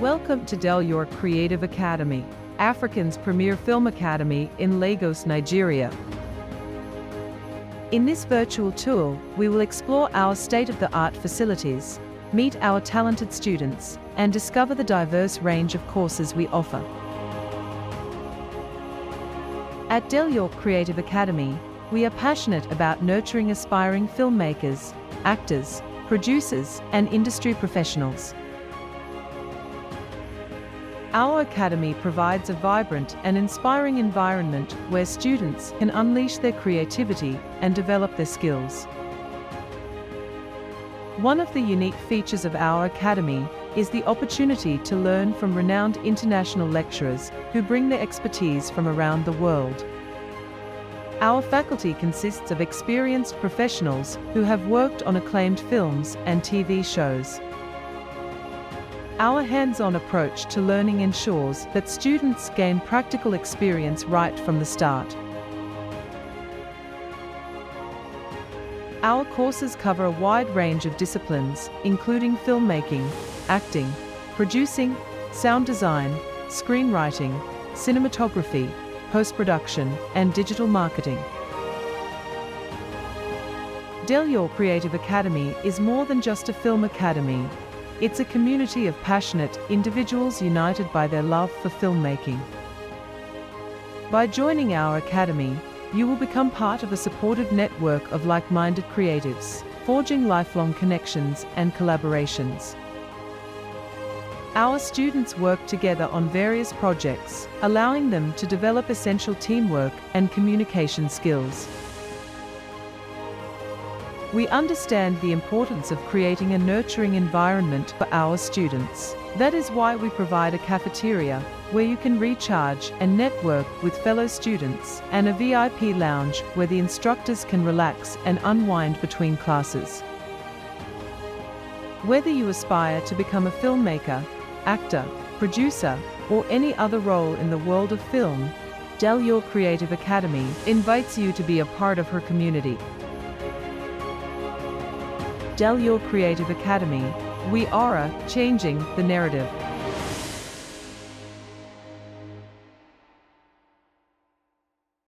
Welcome to Del York Creative Academy, Africa's premier film academy in Lagos, Nigeria. In this virtual tour, we will explore our state-of-the-art facilities, meet our talented students, and discover the diverse range of courses we offer. At Del York Creative Academy, we are passionate about nurturing aspiring filmmakers, actors, producers, and industry professionals. Our academy provides a vibrant and inspiring environment where students can unleash their creativity and develop their skills. One of the unique features of our academy is the opportunity to learn from renowned international lecturers who bring their expertise from around the world. Our faculty consists of experienced professionals who have worked on acclaimed films and TV shows. Our hands-on approach to learning ensures that students gain practical experience right from the start. Our courses cover a wide range of disciplines, including filmmaking, acting, producing, sound design, screenwriting, cinematography, post-production, and digital marketing. Del York Creative Academy is more than just a film academy. It's a community of passionate individuals united by their love for filmmaking. By joining our academy, you will become part of a supportive network of like-minded creatives, forging lifelong connections and collaborations. Our students work together on various projects, allowing them to develop essential teamwork and communication skills. We understand the importance of creating a nurturing environment for our students. That is why we provide a cafeteria where you can recharge and network with fellow students and a VIP lounge where the instructors can relax and unwind between classes. Whether you aspire to become a filmmaker, actor, producer, or any other role in the world of film, Del York Creative Academy invites you to be a part of her community. Del York Creative Academy, we are changing the narrative.